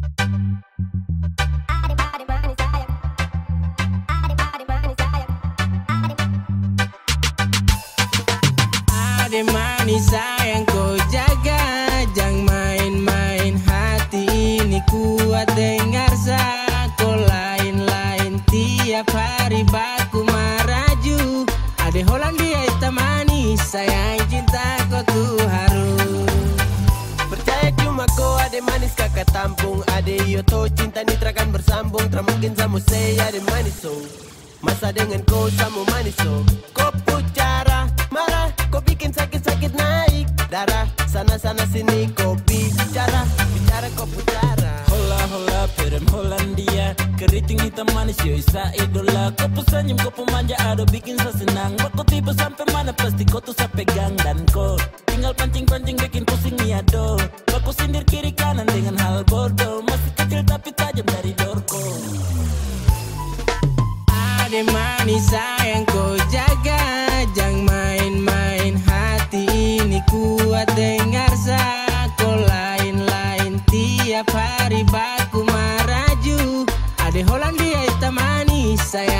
Ade manis sayang kau jaga Jangan main-main hati ini kuat dengar kau lain-lain. Tiap hari baku maraju Ade Hollandia itu manis sayang cinta kau tuh harus Percaya ada manis kakak tampung. Ade yo to cinta nitra kan bersambung. Tak mungkin sama saya ada manis so. Masa dengan kau sama manis so. Kau pucara marah. Kau bikin sakit-sakit naik darah. Sana-sana sini kau Keriting hitam manis yo isa idola. Kau kau pemanja aduh bikin saya senang. Kau tiba sampai mana pasti kau tuh saya pegang. Dan kau tinggal pancing-pancing bikin pusing niado Kau sindir kiri kanan dengan hal bodoh. Masih kecil tapi tajam dari dorko. Ade manis sayang kau jaga. Jangan main-main hati ini kuat dengar kau lain-lain Tiap hari baku manis sayang cinta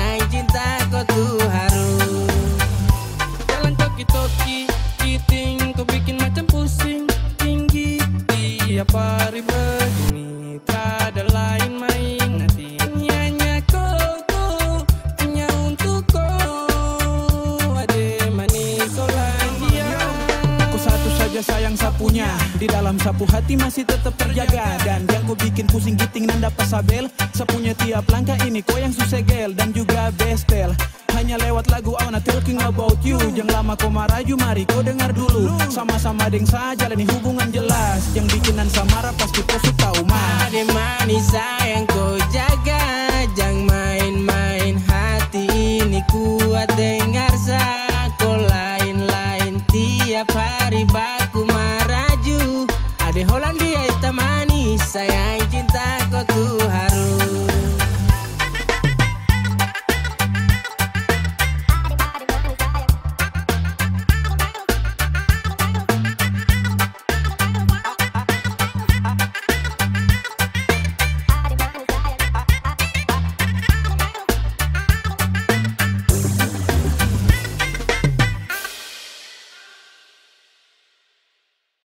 sayang sapunya. Di dalam sapu hati masih tetap terjaga. Dan yang ku bikin pusing giting nanda pasabel. Sapunya tiap langkah ini kau yang susegel Dan juga bestel. Hanya lewat lagu I wanna talking about you. Jangan lama kau maraju mari kau dengar dulu. Sama-sama deng saja jalani hubungan jelas. Yang bikinan samara pasti kau suka umar Ade manis sayang kau jaga. Jangan main-main hati ini kuat dengar